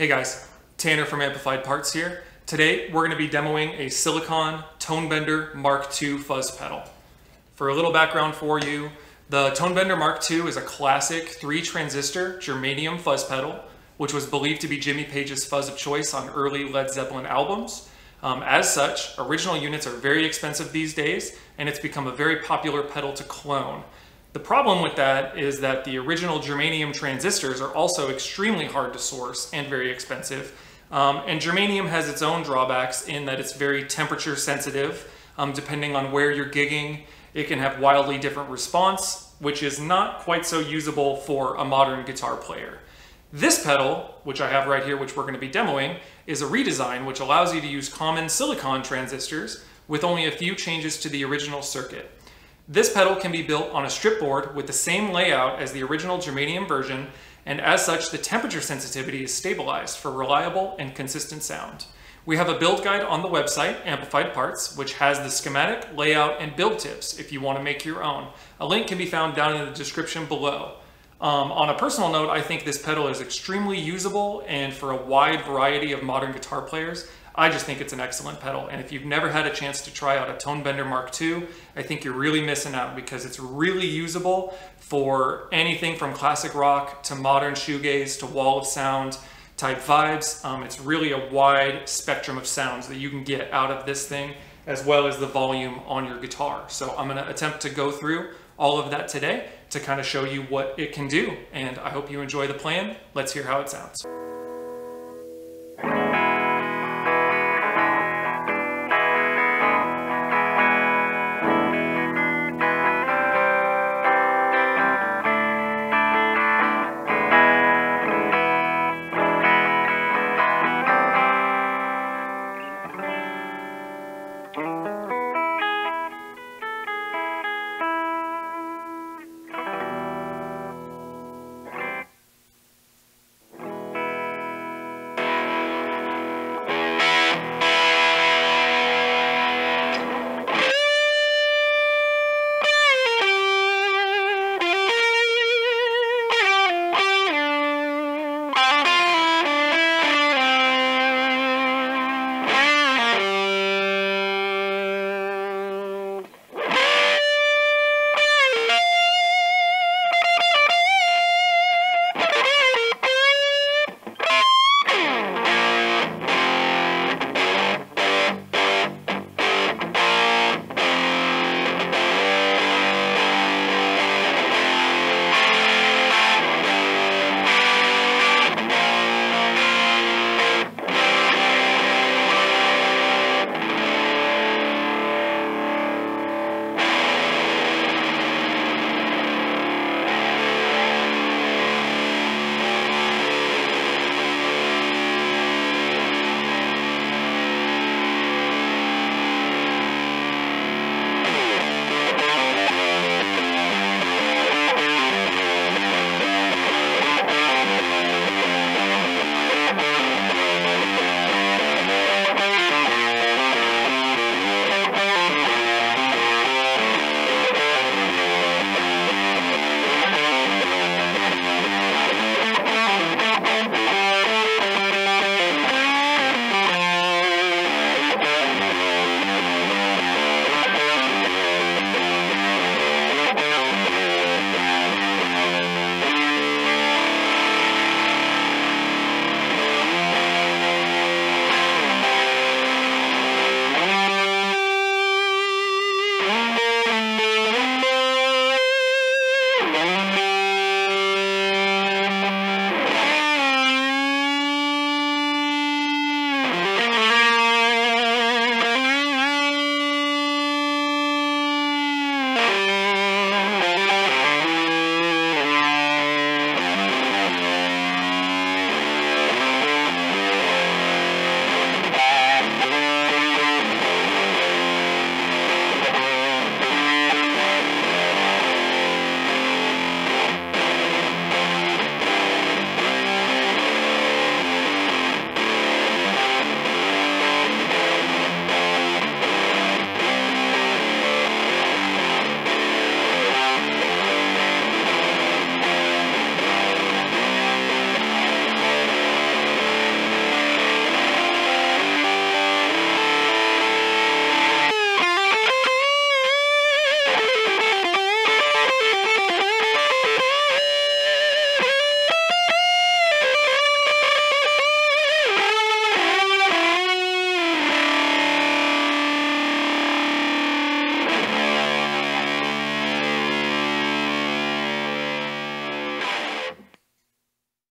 Hey guys, Tanner from Amplified Parts here. Today we're going to be demoing a Silicon Tonebender Mark II fuzz pedal. For a little background for you, the Tonebender Mark II is a classic three transistor germanium fuzz pedal, which was believed to be Jimmy Page's fuzz of choice on early Led Zeppelin albums. Um, as such, original units are very expensive these days, and it's become a very popular pedal to clone. The problem with that is that the original germanium transistors are also extremely hard to source and very expensive. Um, and germanium has its own drawbacks in that it's very temperature sensitive. Um, depending on where you're gigging, it can have wildly different response, which is not quite so usable for a modern guitar player. This pedal, which I have right here, which we're going to be demoing, is a redesign which allows you to use common silicon transistors with only a few changes to the original circuit. This pedal can be built on a strip board with the same layout as the original germanium version, and as such, the temperature sensitivity is stabilized for reliable and consistent sound. We have a build guide on the website, Amplified Parts, which has the schematic, layout, and build tips if you want to make your own. A link can be found down in the description below. Um, on a personal note, I think this pedal is extremely usable and for a wide variety of modern guitar players, I just think it's an excellent pedal. And if you've never had a chance to try out a Tonebender Mark II, I think you're really missing out because it's really usable for anything from classic rock to modern shoegaze to wall of sound type vibes. Um, it's really a wide spectrum of sounds that you can get out of this thing as well as the volume on your guitar. So I'm gonna attempt to go through all of that today to kind of show you what it can do. And I hope you enjoy the plan. Let's hear how it sounds.